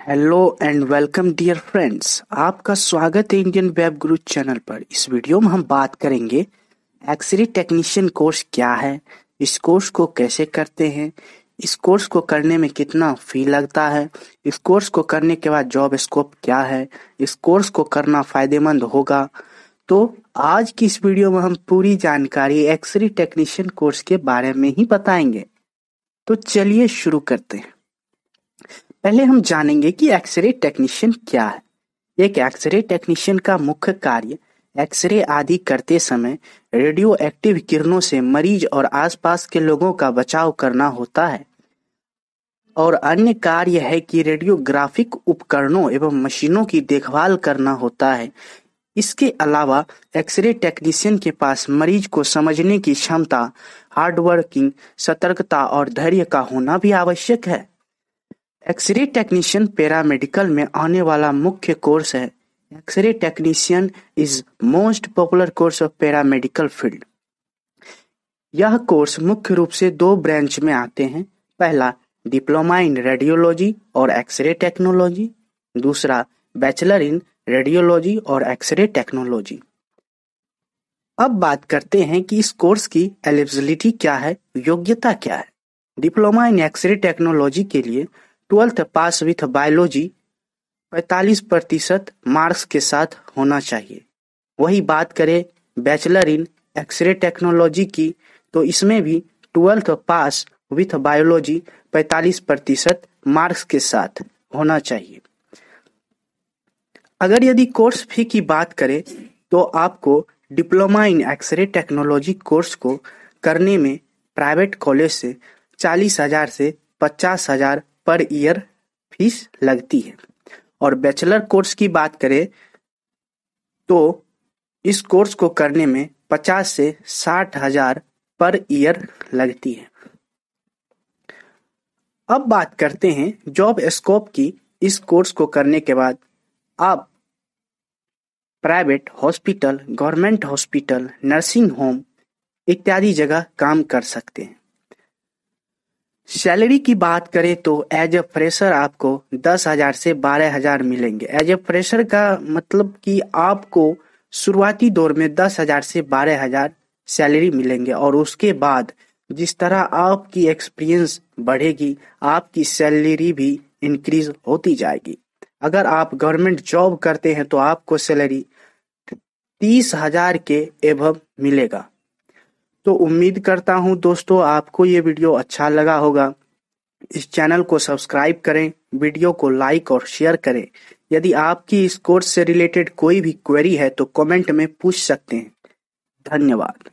Hello and welcome dear friends आपका स्वागत है इंडियन वेब गुरु चैनल पर। इस वीडियो में हम बात करेंगे एक्सरे टेक्नीशियन कोर्स क्या है? इस कोर्स को कैसे करते हैं? इस कोर्स को करने में कितना फ़ी लगता है? इस कोर्स को करने के बाद जॉब स्कोप क्या है? इस कोर्स को करना फ़ायदेमंद होगा? तो आज की इस वीडियो में हम पूरी जानकारी एक्सरे टेक्नीशियन कोर्स के बारे में ही बताएँगे। तो चलिए शुरू करते हैं। पहले हम जानेंगे कि एक्सरे टेक्नीशियन क्या है। एक एक्सरे टेक्नीशियन का मुख्य कार्य एक्सरे आदि करते समय रेडियो एक्टिव किरणों से मरीज़ और आसपास के लोगों का बचाव करना होता है। और अन्य कार्य है कि रेडियोग्राफिक उपकरणों एवं मशीनों की देखभाल करना होता है। इसके अलावा एक्सरे टेक्नीशियन के पास मरीज़ को समझने की क्षमता, हार्डवर्किंग, सतर्कता और धैर्य का होना भी आवश्यक है। एक्सरे टेक्नीशियन पैरामेडिकल में आने वाला मुख्य कोर्स है। X ray technician is most popular course of paramedical field यह कोर्स मुख्य रूप से दो ब्रांच में आते हैं। पहला डिप्लोमा इन रेडियोलॉजी और एक्सरे टेक्नोलॉजी दूसरा बैचलर इन रेडियोलॉजी और एक्सरे टेक्नोलॉजी अब बात करते हैं कि इस कोर्स की एलिजिबिलिटी क्या है, योग्यता क्या है। डिप्लोमा इन एक्सरे टेक्नोलॉजी के लिए ट्वेल्थ पास विथ बायोलॉजी पैतालीस प्रतिशत मार्क्स के साथ होना चाहिए। वही बात करें बैचलर इन एक्सरे टेक्नोलॉजी की तो इसमें भी ट्वेल्थ पास विथ बायोलॉजी पैतालीस प्रतिशत मार्क्स के साथ होना चाहिए। अगर यदि कोर्स फ़ी की बात करें तो आपको diploma in x ray technology course को करने में प्राइवेट कॉलेज से चालीस हज़ार से पचास हज़ार पर ईयर फ़ीस लगती है। और बैचलर कोर्स की बात करें तो इस कोर्स को करने में पचास से साठ हज़ार पर ईयर लगती है। अब बात करते हैं जॉब स्कोप की। इस कोर्स को करने के बाद आप private hospital, government hospital, nursing home इत्यादि जगह काम कर सकते हैं। सैलरी की बात करें तो एज ए फ्रेशर आपको दस हज़ार से बारह हज़ार मिलेंगे। एज ए फ्रेशर का मतलब कि आपको शुरुआती दौर में दस हज़ार से बारह हज़ार सैलरी मिलेंगे और उसके बाद जिस तरह आपकी एक्सपीरियंस बढ़ेगी, आपकी सैलरी भी इंक्रीज होती जाएगी। अगर आप गवर्नमेंट जॉब करते हैं तो आपको सैलरी तीस हज़ार के एवं मिलेगा। तो उम्मीद करता हूँ दोस्तों आपको ये वीडियो अच्छा लगा होगा। इस चैनल को सब्सक्राइब करें, वीडियो को लाइक और शेयर करें। यदि आपकी इस कोर्स से रिलेटेड कोई भी क्वेरी है तो कमेंट में पूछ सकते हैं। धन्यवाद।